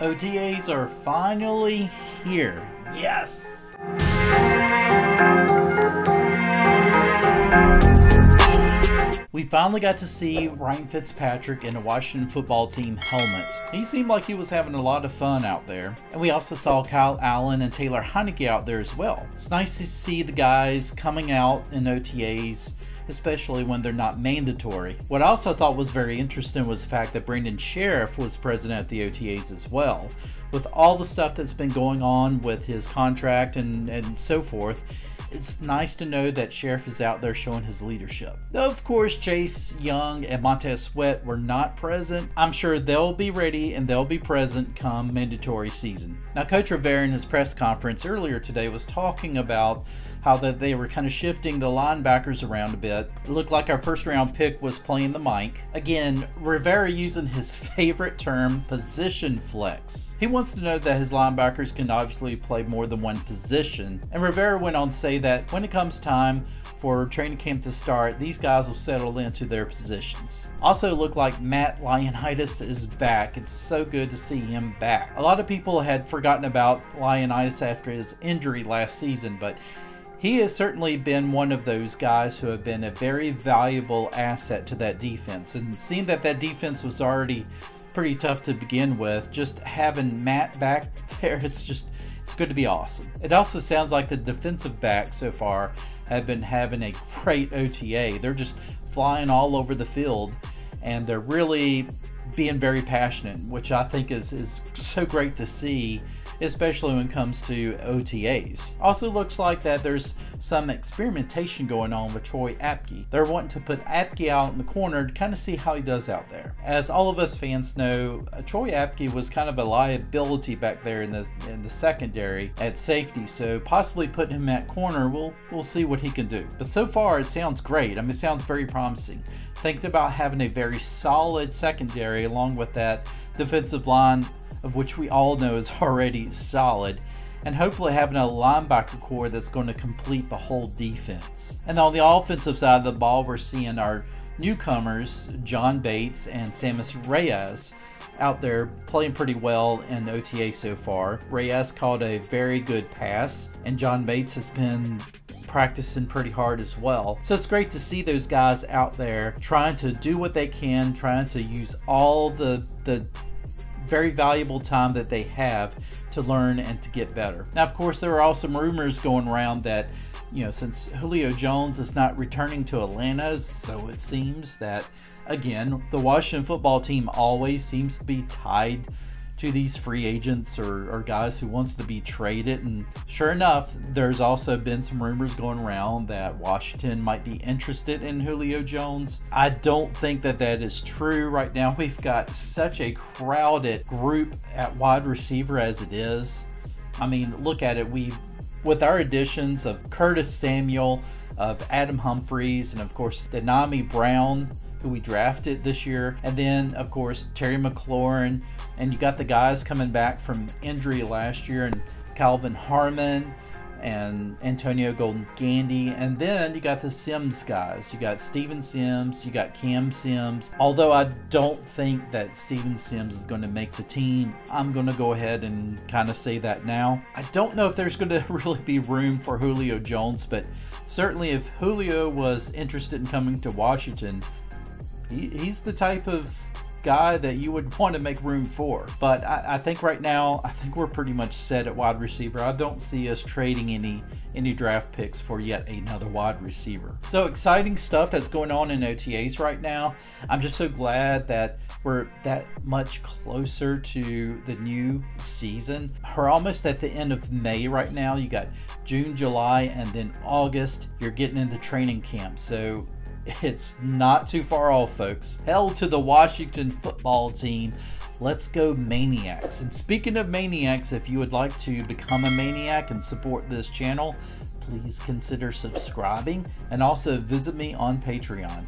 OTAs are finally here. Yes! We finally got to see Ryan Fitzpatrick in a Washington football team helmet. He seemed like he was having a lot of fun out there. And we also saw Kyle Allen and Taylor Heinicke out there as well. It's nice to see the guys coming out in OTAs especially when they're not mandatory. What I also thought was very interesting was the fact that Brandon Scherff was present at the OTAs as well. With all the stuff that's been going on with his contract and, and so forth, it's nice to know that Scherff is out there showing his leadership. Though, of course, Chase Young and Montez Sweat were not present, I'm sure they'll be ready and they'll be present come mandatory season. Now, Coach Rivera in his press conference earlier today was talking about how that they were kind of shifting the linebackers around a bit. It looked like our first round pick was playing the Mike. Again, Rivera using his favorite term, position flex. He wants to know that his linebackers can obviously play more than one position. And Rivera went on to say that when it comes time for training camp to start, these guys will settle into their positions. Also, look like Matt Ioannidis is back. It's so good to see him back. A lot of people had forgotten about Ioannidis after his injury last season, but he has certainly been one of those guys who have been a very valuable asset to that defense. And seeing that that defense was already pretty tough to begin with, just having Matt back there, it's just it's good to be awesome. It also sounds like the defensive backs so far have been having a great OTA. They're just flying all over the field and they're really being very passionate, which I think is, is so great to see especially when it comes to OTAs. Also looks like that there's some experimentation going on with Troy Apke. They're wanting to put Apke out in the corner to kind of see how he does out there. As all of us fans know, Troy Apke was kind of a liability back there in the in the secondary at safety, so possibly putting him at corner, we'll we'll see what he can do. But so far, it sounds great. I mean, it sounds very promising. Thinking about having a very solid secondary along with that defensive line of which we all know is already solid, and hopefully having a linebacker core that's going to complete the whole defense. And on the offensive side of the ball, we're seeing our newcomers, John Bates and Sammis Reyes, out there playing pretty well in OTA so far. Reyes caught a very good pass, and John Bates has been practicing pretty hard as well. So it's great to see those guys out there trying to do what they can, trying to use all the the very valuable time that they have to learn and to get better. Now, of course, there are also some rumors going around that, you know, since Julio Jones is not returning to Atlanta, so it seems that, again, the Washington football team always seems to be tied to these free agents or, or guys who wants to be traded. And sure enough, there's also been some rumors going around that Washington might be interested in Julio Jones. I don't think that that is true right now. We've got such a crowded group at wide receiver as it is. I mean, look at it. We, with our additions of Curtis Samuel, of Adam Humphries, and of course, Dyami Brown who we drafted this year, and then of course Terry McLaurin, and you got the guys coming back from injury last year, and Kelvin Harmon and Antonio Golden Gandy, and then you got the Sims guys. You got Steven Sims, you got Cam Sims. Although I don't think that Steven Sims is going to make the team, I'm going to go ahead and kind of say that now. I don't know if there's going to really be room for Julio Jones, but certainly if Julio was interested in coming to Washington, he, he's the type of guy that you would want to make room for. But I, I, think right now, I think we're pretty much set at wide receiver. I don't see us trading any any draft picks for yet another wide receiver. So exciting stuff that's going on in OTAs right now. I'm just so glad that we're that much closer to the new season. We're almost at the end of May right now. You got June, July, and then August. You're getting into training camp. So it's not too far off, folks. Hell to the Washington football team. Let's go Maniacs. And speaking of Maniacs, if you would like to become a Maniac and support this channel, please consider subscribing and also visit me on Patreon.